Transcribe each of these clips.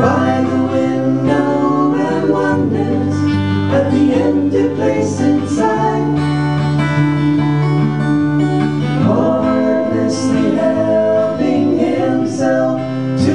By the window and wonders at the empty place inside. Helping himself to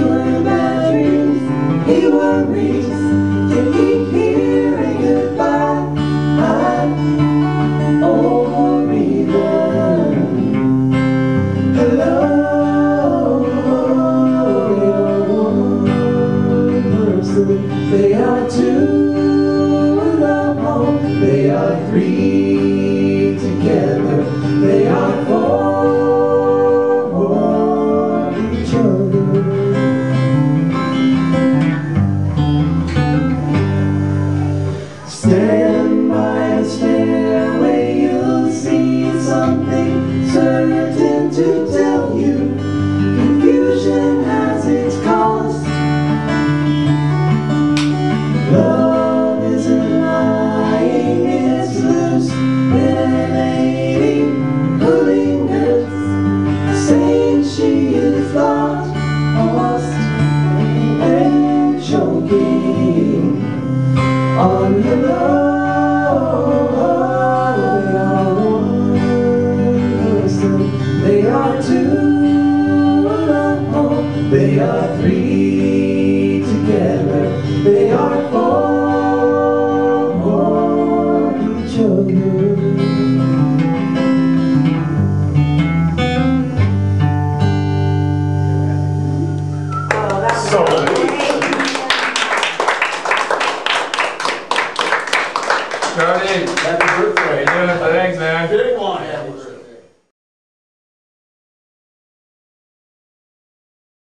They are two. They are three. Cody. Happy birthday. How? Thanks, man. Big one. Happy birthday.